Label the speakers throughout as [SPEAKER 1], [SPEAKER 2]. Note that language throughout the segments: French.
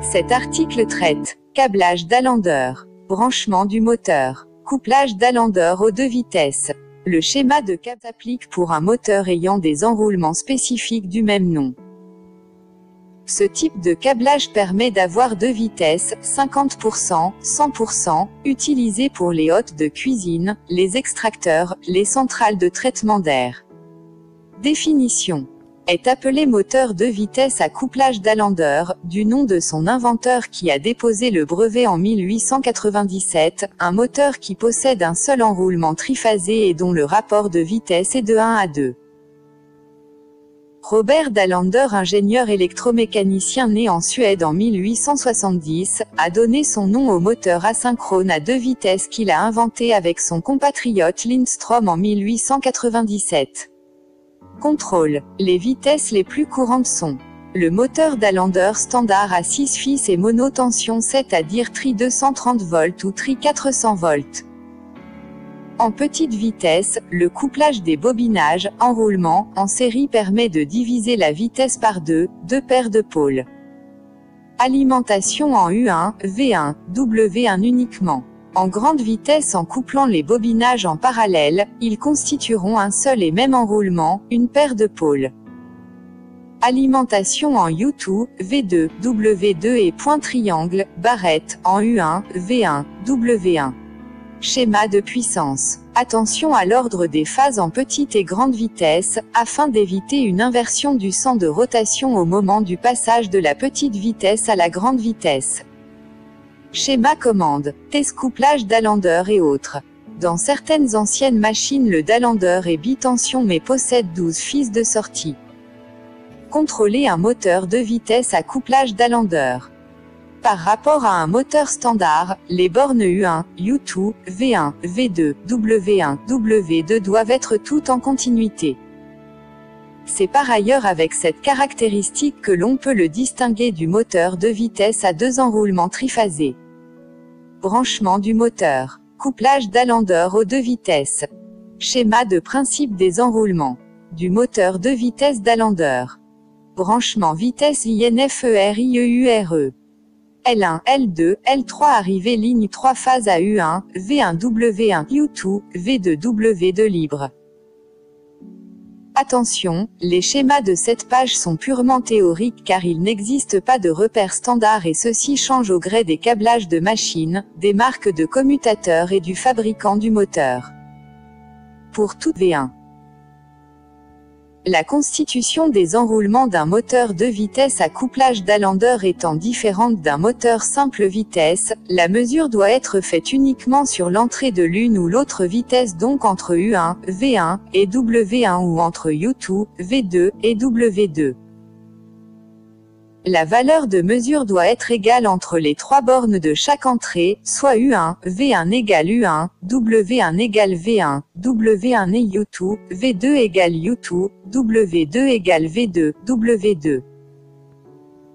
[SPEAKER 1] Cet article traite câblage d'Alander, branchement du moteur, couplage d'Alander aux deux vitesses. Le schéma de câble s'applique pour un moteur ayant des enroulements spécifiques du même nom. Ce type de câblage permet d'avoir deux vitesses, 50%, 100%, utilisées pour les hôtes de cuisine, les extracteurs, les centrales de traitement d'air. Définition est appelé moteur de vitesse à couplage d'Alander, du nom de son inventeur qui a déposé le brevet en 1897, un moteur qui possède un seul enroulement triphasé et dont le rapport de vitesse est de 1 à 2. Robert Dalander, ingénieur électromécanicien né en Suède en 1870, a donné son nom au moteur asynchrone à deux vitesses qu'il a inventé avec son compatriote Lindstrom en 1897. Contrôle. Les vitesses les plus courantes sont le moteur Dalander standard à 6 fils et monotension 7 à dire tri 230 volts ou tri 400 volts. En petite vitesse, le couplage des bobinages, enroulement, en série permet de diviser la vitesse par deux, deux paires de pôles. Alimentation en U1, V1, W1 uniquement. En grande vitesse en couplant les bobinages en parallèle, ils constitueront un seul et même enroulement, une paire de pôles. Alimentation en U2, V2, W2 et point triangle, barrette, en U1, V1, W1. Schéma de puissance. Attention à l'ordre des phases en petite et grande vitesse, afin d'éviter une inversion du sens de rotation au moment du passage de la petite vitesse à la grande vitesse. Schéma commande, test couplage d'Alander et autres. Dans certaines anciennes machines le Dalander est bitension mais possède 12 fils de sortie. Contrôler un moteur de vitesse à couplage d'Alander. Par rapport à un moteur standard, les bornes U1, U2, V1, V2, W1, W2 doivent être toutes en continuité. C'est par ailleurs avec cette caractéristique que l'on peut le distinguer du moteur de vitesse à deux enroulements triphasés. Branchement du moteur. Couplage d'Alander aux deux vitesses. Schéma de principe des enroulements. Du moteur de vitesse d'Alander. Branchement vitesse INFERIEURE. L1, L2, L3 arrivée ligne 3 phase à U1, V1 W1 U2, V2 W2 libre. Attention, les schémas de cette page sont purement théoriques car il n'existe pas de repères standards et ceux-ci changent au gré des câblages de machines, des marques de commutateurs et du fabricant du moteur. Pour tout V1. La constitution des enroulements d'un moteur de vitesse à couplage d'Alander étant différente d'un moteur simple vitesse, la mesure doit être faite uniquement sur l'entrée de l'une ou l'autre vitesse donc entre U1, V1, et W1 ou entre U2, V2, et W2. La valeur de mesure doit être égale entre les trois bornes de chaque entrée, soit U1, V1 égale U1, W1 égale V1, W1 et U2, V2 égale U2, W2 égale V2, W2.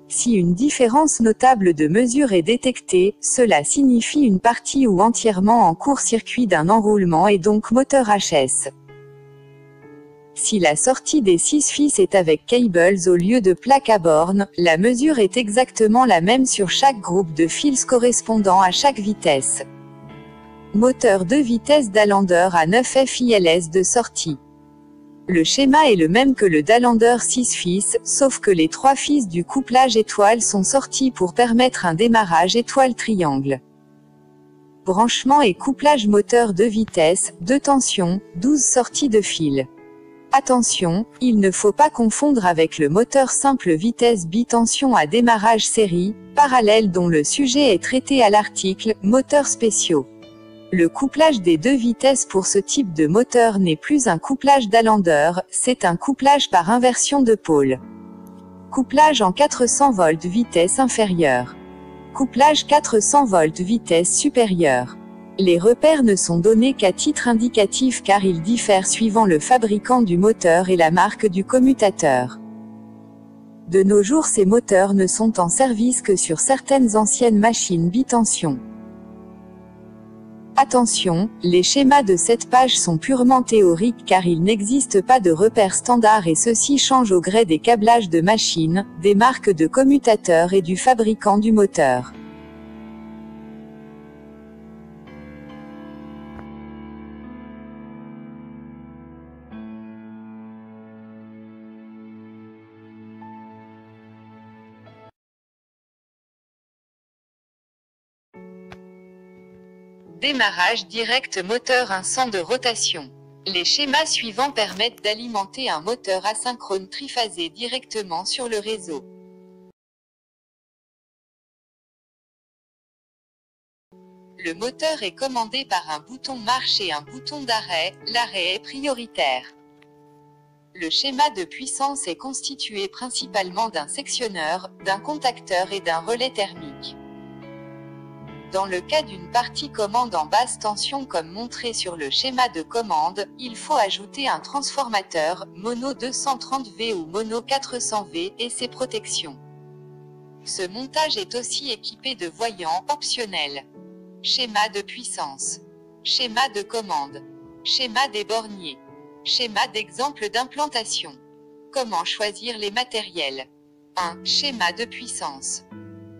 [SPEAKER 1] Si une différence notable de mesure est détectée, cela signifie une partie ou entièrement en court-circuit d'un enroulement et donc moteur HS. Si la sortie des 6 fils est avec cables au lieu de plaques à bornes, la mesure est exactement la même sur chaque groupe de fils correspondant à chaque vitesse. Moteur de vitesse d'Alander à 9 FILS de sortie. Le schéma est le même que le Dalander 6 fils, sauf que les 3 fils du couplage étoile sont sortis pour permettre un démarrage étoile triangle. Branchement et couplage moteur de vitesse, de tension, 12 sorties de fil. Attention, il ne faut pas confondre avec le moteur simple vitesse bitension à démarrage série, parallèle dont le sujet est traité à l'article Moteurs spéciaux. Le couplage des deux vitesses pour ce type de moteur n'est plus un couplage d'Alander, c'est un couplage par inversion de pôle. Couplage en 400 volts vitesse inférieure. Couplage 400 volts vitesse supérieure. Les repères ne sont donnés qu'à titre indicatif car ils diffèrent suivant le fabricant du moteur et la marque du commutateur. De nos jours ces moteurs ne sont en service que sur certaines anciennes machines bitension. Attention, les schémas de cette page sont purement théoriques car il n'existe pas de repères standards et ceux-ci changent au gré des câblages de machines, des marques de commutateurs et du fabricant du moteur. Démarrage direct moteur un sens de rotation. Les schémas suivants permettent d'alimenter un moteur asynchrone triphasé directement sur le réseau. Le moteur est commandé par un bouton marche et un bouton d'arrêt, l'arrêt est prioritaire. Le schéma de puissance est constitué principalement d'un sectionneur, d'un contacteur et d'un relais thermique. Dans le cas d'une partie commande en basse tension comme montré sur le schéma de commande, il faut ajouter un transformateur, mono 230V ou mono 400V, et ses protections. Ce montage est aussi équipé de voyants optionnels. Schéma de puissance. Schéma de commande. Schéma des borniers. Schéma d'exemple d'implantation. Comment choisir les matériels? 1. Schéma de puissance.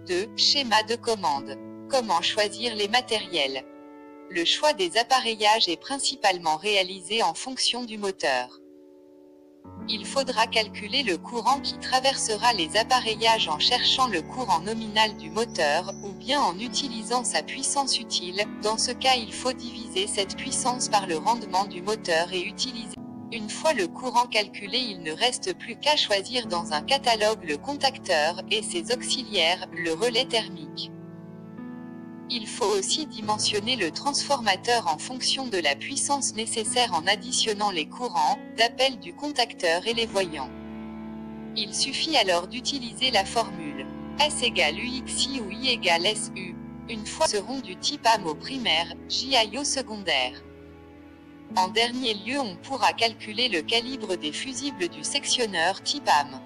[SPEAKER 1] 2. Schéma de commande. Comment choisir les matériels Le choix des appareillages est principalement réalisé en fonction du moteur. Il faudra calculer le courant qui traversera les appareillages en cherchant le courant nominal du moteur, ou bien en utilisant sa puissance utile, dans ce cas il faut diviser cette puissance par le rendement du moteur et utiliser. Une fois le courant calculé il ne reste plus qu'à choisir dans un catalogue le contacteur, et ses auxiliaires, le relais thermique. Il faut aussi dimensionner le transformateur en fonction de la puissance nécessaire en additionnant les courants, d'appel du contacteur et les voyants. Il suffit alors d'utiliser la formule S égale UXI ou I égale SU. Une fois seront du type AM au primaire, JI au secondaire. En dernier lieu on pourra calculer le calibre des fusibles du sectionneur type AM.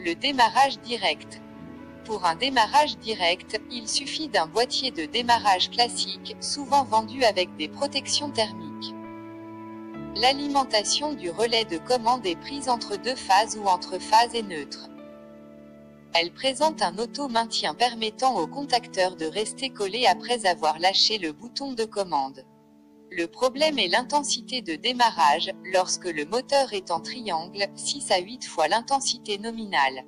[SPEAKER 1] Le démarrage direct. Pour un démarrage direct, il suffit d'un boîtier de démarrage classique, souvent vendu avec des protections thermiques. L'alimentation du relais de commande est prise entre deux phases ou entre phase et neutre. Elle présente un auto-maintien permettant au contacteur de rester collé après avoir lâché le bouton de commande. Le problème est l'intensité de démarrage, lorsque le moteur est en triangle, 6 à 8 fois l'intensité nominale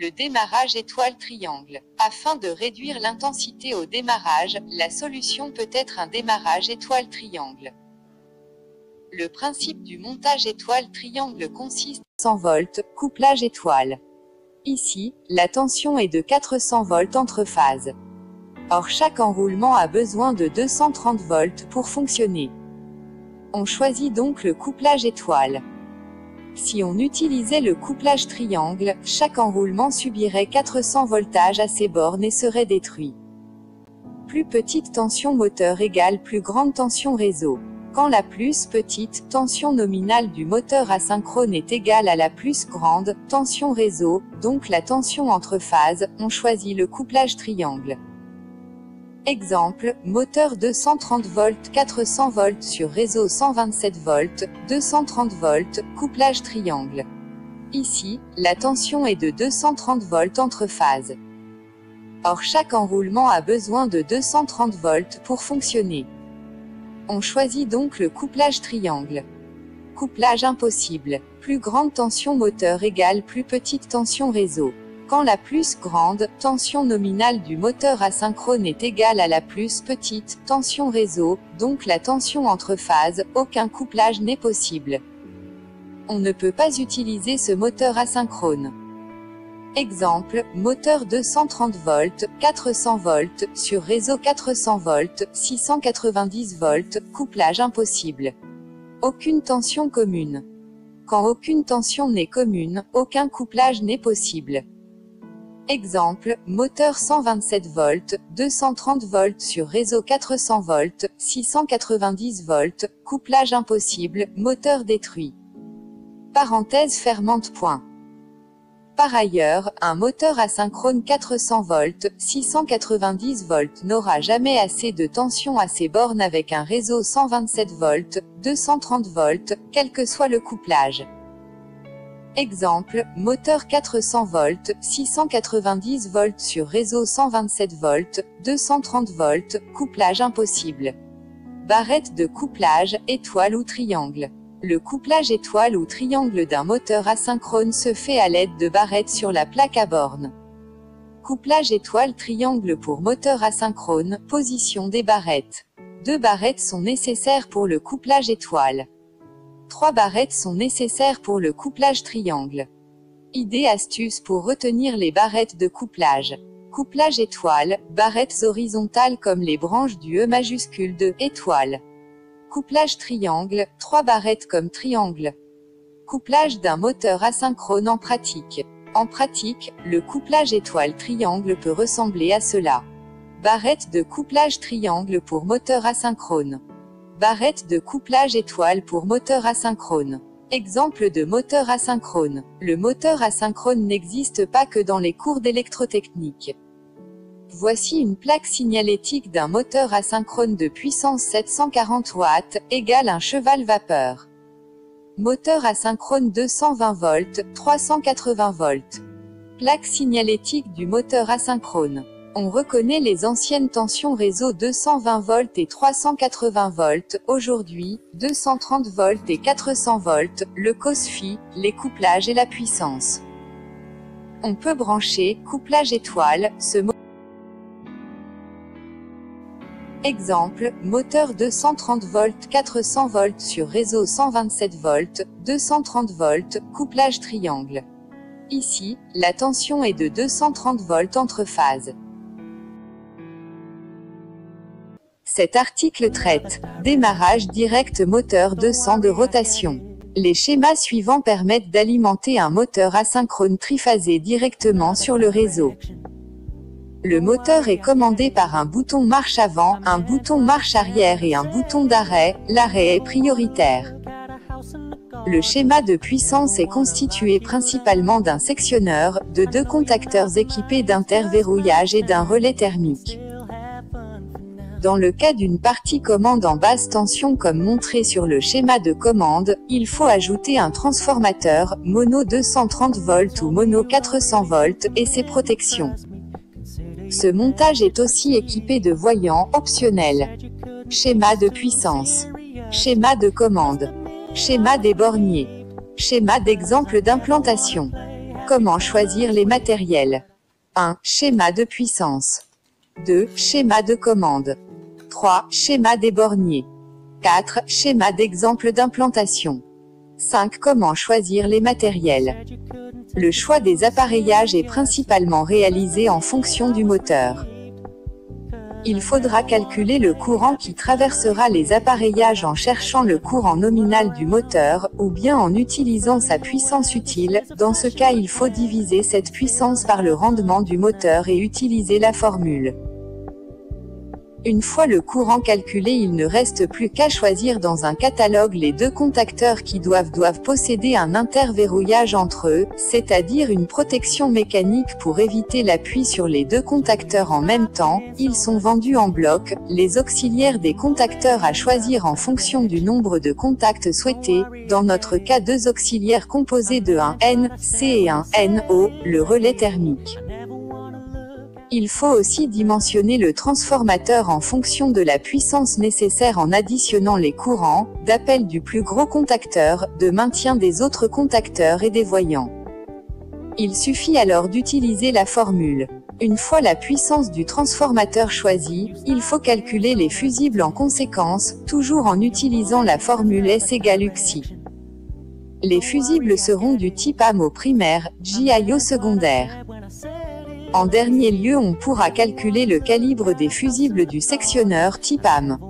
[SPEAKER 1] le démarrage étoile-triangle. Afin de réduire l'intensité au démarrage, la solution peut être un démarrage étoile-triangle. Le principe du montage étoile-triangle consiste 100 volts, couplage étoile. Ici, la tension est de 400 volts entre phases. Or chaque enroulement a besoin de 230 volts pour fonctionner. On choisit donc le couplage étoile. Si on utilisait le couplage triangle, chaque enroulement subirait 400 voltages à ses bornes et serait détruit. Plus petite tension moteur égale plus grande tension réseau. Quand la plus petite tension nominale du moteur asynchrone est égale à la plus grande tension réseau, donc la tension entre phases, on choisit le couplage triangle. Exemple, moteur 230 volts 400 volts sur réseau 127 volts, 230 volts, couplage triangle. Ici, la tension est de 230 volts entre phases. Or chaque enroulement a besoin de 230 volts pour fonctionner. On choisit donc le couplage triangle. Couplage impossible. Plus grande tension moteur égale plus petite tension réseau. Quand la plus grande tension nominale du moteur asynchrone est égale à la plus petite tension réseau, donc la tension entre phases, aucun couplage n'est possible. On ne peut pas utiliser ce moteur asynchrone. Exemple, moteur 230 volts, 400 volts, sur réseau 400 volts, 690 volts, couplage impossible. Aucune tension commune. Quand aucune tension n'est commune, aucun couplage n'est possible. Exemple, moteur 127 volts, 230 volts sur réseau 400 volts, 690 volts, couplage impossible, moteur détruit. Parenthèse fermante point. Par ailleurs, un moteur asynchrone 400 volts, 690 volts n'aura jamais assez de tension à ses bornes avec un réseau 127 volts, 230 volts, quel que soit le couplage. Exemple, moteur 400 volts, 690 volts sur réseau 127 volts, 230 volts, couplage impossible. Barrette de couplage, étoile ou triangle. Le couplage étoile ou triangle d'un moteur asynchrone se fait à l'aide de barrettes sur la plaque à borne. Couplage étoile triangle pour moteur asynchrone, position des barrettes. Deux barrettes sont nécessaires pour le couplage étoile. Trois barrettes sont nécessaires pour le couplage triangle. Idée astuce pour retenir les barrettes de couplage. Couplage étoile, barrettes horizontales comme les branches du E majuscule de étoile. Couplage triangle, trois barrettes comme triangle. Couplage d'un moteur asynchrone en pratique. En pratique, le couplage étoile-triangle peut ressembler à cela. Barrette de couplage triangle pour moteur asynchrone. Barrette de couplage étoile pour moteur asynchrone. Exemple de moteur asynchrone. Le moteur asynchrone n'existe pas que dans les cours d'électrotechnique. Voici une plaque signalétique d'un moteur asynchrone de puissance 740 watts, égale un cheval vapeur. Moteur asynchrone 220 volts, 380 volts. Plaque signalétique du moteur asynchrone. On reconnaît les anciennes tensions réseau 220 volts et 380 volts, aujourd'hui, 230 volts et 400 volts, le COSFI, les couplages et la puissance. On peut brancher, couplage étoile, ce Exemple, moteur 230 volts 400 volts sur réseau 127 volts, 230 volts, couplage triangle. Ici, la tension est de 230 volts entre phases. Cet article traite démarrage direct moteur 200 de rotation. Les schémas suivants permettent d'alimenter un moteur asynchrone triphasé directement sur le réseau. Le moteur est commandé par un bouton marche avant, un bouton marche arrière et un bouton d'arrêt. L'arrêt est prioritaire. Le schéma de puissance est constitué principalement d'un sectionneur, de deux contacteurs équipés d'interverrouillage et d'un relais thermique. Dans le cas d'une partie commande en basse tension comme montré sur le schéma de commande, il faut ajouter un transformateur, mono 230 volts ou mono 400 volts, et ses protections. Ce montage est aussi équipé de voyants optionnels. Schéma de puissance. Schéma de commande. Schéma des borniers. Schéma d'exemple d'implantation. Comment choisir les matériels? 1. Schéma de puissance. 2. Schéma de commande. 3. Schéma des borniers. 4. Schéma d'exemple d'implantation. 5. Comment choisir les matériels. Le choix des appareillages est principalement réalisé en fonction du moteur. Il faudra calculer le courant qui traversera les appareillages en cherchant le courant nominal du moteur, ou bien en utilisant sa puissance utile. Dans ce cas, il faut diviser cette puissance par le rendement du moteur et utiliser la formule. Une fois le courant calculé il ne reste plus qu'à choisir dans un catalogue les deux contacteurs qui doivent doivent posséder un interverrouillage entre eux, c'est-à-dire une protection mécanique pour éviter l'appui sur les deux contacteurs en même temps, ils sont vendus en bloc, les auxiliaires des contacteurs à choisir en fonction du nombre de contacts souhaités, dans notre cas deux auxiliaires composés de un N, C et un N, O, le relais thermique. Il faut aussi dimensionner le transformateur en fonction de la puissance nécessaire en additionnant les courants, d'appel du plus gros contacteur, de maintien des autres contacteurs et des voyants. Il suffit alors d'utiliser la formule. Une fois la puissance du transformateur choisie, il faut calculer les fusibles en conséquence, toujours en utilisant la formule S égale UXI. Les fusibles seront du type AM au primaire, JIO secondaire. En dernier lieu on pourra calculer le calibre des fusibles du sectionneur type AM.